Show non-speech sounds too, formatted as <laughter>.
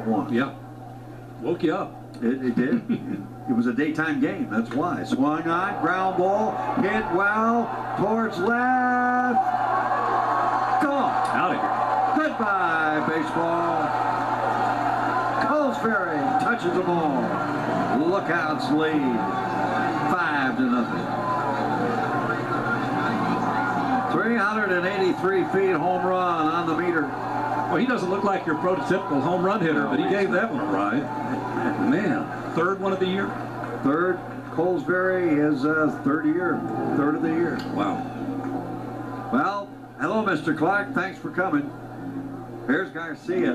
One. Yeah. Woke you up. It, it did. <laughs> it was a daytime game. That's why. Swung on, ground ball, hit well, towards left. Gone. Out of here. Goodbye, baseball. Kolozsvary touches the ball. Lookouts lead. Five to nothing. 383 feet home run on the meter. Well, he doesn't look like your prototypical home run hitter, but he gave that one a ride. Man, third one of the year. Third, Kolozsvary is uh, third year, third of the year. Wow. Well, hello, Mr. Clark. Thanks for coming. Here's Garcia.